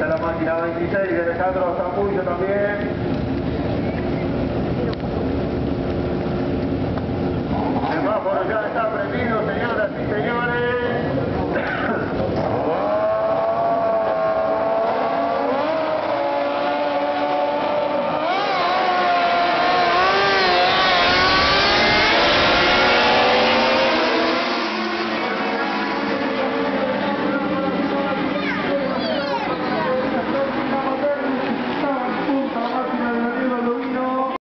Está la máquina 26 de Alejandro Zambuyo también.